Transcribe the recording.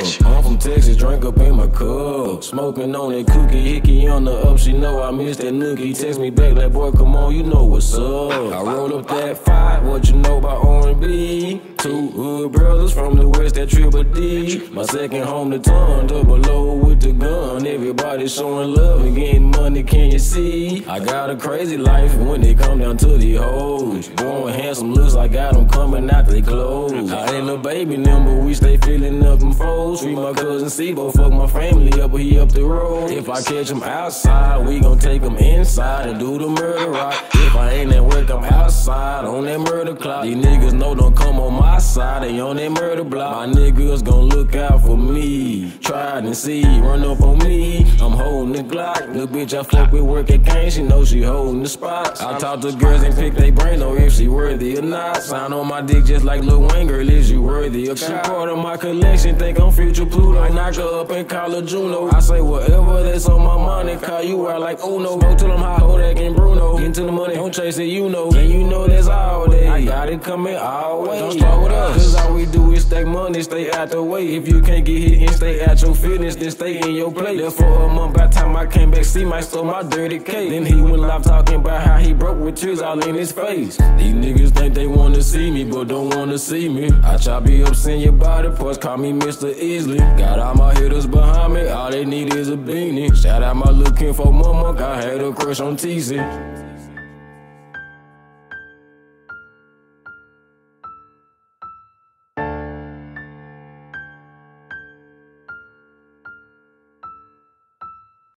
Texas, drink up in my cup. Smoking on that cookie, hickey on the up. She know I miss that nookie. Text me back like, boy, come on, you know what's up. I roll up that five, what you know about R&B? Two hood brothers from the west, that triple D. My second home, the ton, double low with the gun. Everybody showing love and getting money, can you see? I got a crazy life when it come down to the hoes. Born handsome looks like got them coming out they clothes. I ain't no baby number, we stay filling up them foes. Free my cousin Sebo, fuck my family up, he up the road. If I catch him outside, we gon' take him inside and do the murder rock. If I ain't at outside on that murder clock. These niggas know don't come on my side, they on that murder block. My niggas gon' look out for me. Try and see, run up on me. I'm holding the Glock. Little bitch, I fuck with work at Kane, she know she holding the spots. I talk to girls and pick they brain, know if she worthy or not. Sign on my dick just like Lil Wayne, girl, is you worthy or She part of my collection, think I'm future Pluto. I knock her up and call her Juno. I say whatever that's on my mind, and call you out like Uno. Go till I'm high, Kodak and Bruno. Into the money, don't chase it, you know. And you know that's all day. I got it coming always. Don't start with us. Cause all we do is stack money, stay out the way. If you can't get hit and stay at your fitness, then stay in your place. There for a month, by the time I came back, see my stole my dirty cake. Then he went live talking about how he broke with tears all in his face. These niggas think they wanna see me, but don't wanna see me. I chop you up, send your body parts, call me Mr. Easily. Got all my hitters behind me, all they need is a beanie. Shout out my looking for mama, I had a crush on TC.